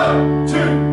One, two.